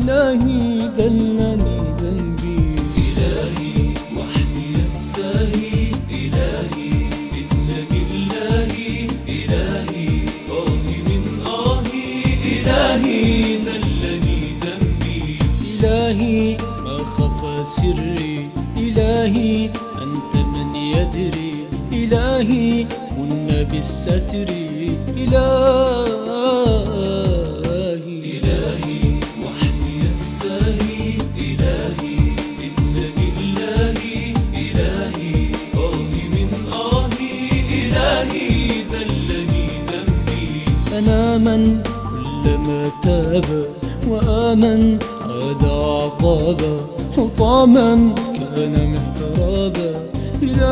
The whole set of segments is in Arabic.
إلهي ذلني ذنبي. إلهي وحدي الساهي إلهي إنك إلهي. إلهي آه من آهي. إلهي ذلني ذنبي. إلهي ما خفى سري. إلهي أنت من يدري. إلهي من بالستر. أنا من كلما تاب وآمن عاد عقابا حطاما كان محرابا. إلهي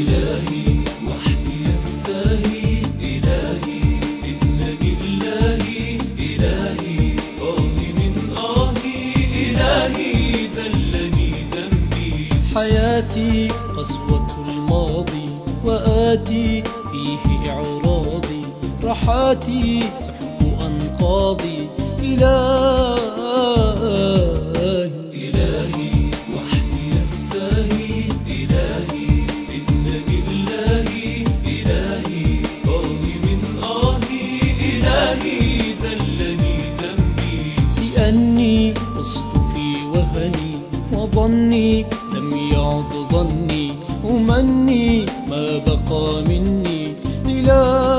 إلهي وحدي الساهي إلهي إنك إلهي. إلهي آه من آهي إلهي ذلني ذنبي. حياتي قسوة الماضي. وآتي فيه إعراضي. راحاتي سحب أنقاضي. إلهي. إلهي وحدي الساهي إلهي إن لله إلهي. قاضي من آهي إلهي ذلني ذنبي. لأني قصت في وهني وظني لم يعد ظني. ومني ما بقى مني. إله